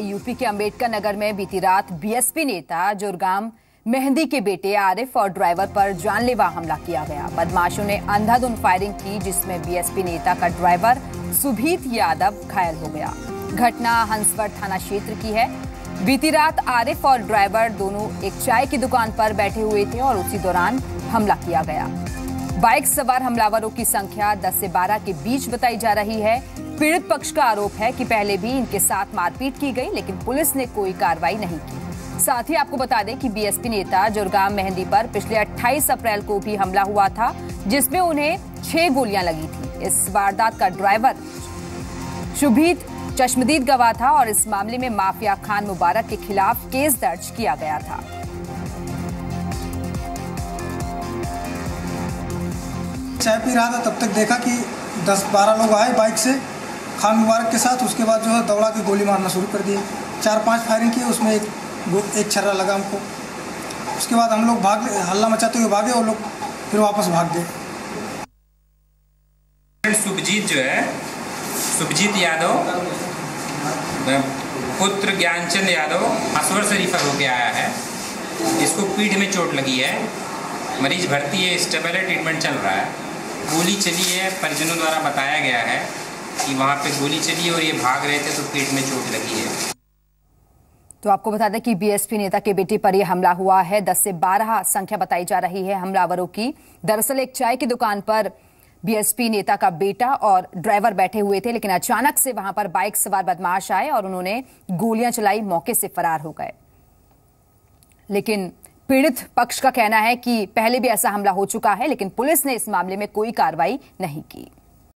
UP के अंबेडकर नगर में बीती रात बीएसपी नेता जुरगाम मेहंदी के बेटे आरिफ और ड्राइवर पर जानलेवा हमला किया गया। बदमाशों ने अंधाधुंध फायरिंग की, जिसमें बीएसपी नेता का ड्राइवर सुभीत यादव घायल हो गया। घटना हंसवर थाना क्षेत्र की है। बीती रात आरिफ और ड्राइवर दोनों एक चाय की दुकान पर बैठे हुए थे और उसी दौरान हमला किया गया। बाइक सवार हमलावरों की संख्या 10 से 12 के बीच बताई जा रही है। पीड़ित पक्ष का आरोप है कि पहले भी इनके साथ मारपीट की गई, लेकिन पुलिस ने कोई कार्रवाई नहीं की। साथ ही आपको बता दें कि बीएसपी नेता जुर्गाम मेहंदी पर पिछले 28 अप्रैल को भी हमला हुआ था, जिसमें उन्हें छह गोलियाँ लगी थी। इस वारदात का ड्राइवर शुभीत चश्मदीद गवाह था और इस मामले में माफिया खान मुबारक के खिलाफ केस दर्ज किया गया था। चाय पी रहा था, तब तक देखा कि 10-12 लोग आए बाइक से, खान मुबारक के साथ, उसके बाद जो है दौड़ा के गोली मारना शुरू कर दिए। चार पाँच फायरिंग की उसमें एक एक छर्रा लगा हमको। उसके बाद हम लोग भाग हल्ला मचाते हुए भागे और लोग फिर वापस भाग गए। सुभजीत जो है सुभजीत यादव पुत्र ज्ञानचंद यादव, असवर से रिफर होके आया है। इसको पीठ में चोट लगी है। मरीज़ भर्ती है, स्टेबल है, ट्रीटमेंट चल रहा है। गोली चली है, परिजनों द्वारा बताया गया है कि वहाँ पे गोली चली और ये भाग रहे थे तो पेट में चोट लगी है। तो आपको बता दें कि बीएसपी नेता के बेटे पर यह हमला हुआ है। 10 से 12 संख्या बताई जा रही है हमलावरों की। दरअसल एक चाय की दुकान पर बीएसपी नेता का बेटा और ड्राइवर बैठे हुए थे, लेकिन अचानक से वहाँ पर बाइक सवार बदमाश आए और उन्होंने गोलियाँ चलाई, मौके से फरार हो गए। लेकिन पीड़ित पक्ष का कहना है कि पहले भी ऐसा हमला हो चुका है, लेकिन पुलिस ने इस मामले में कोई कार्रवाई नहीं की।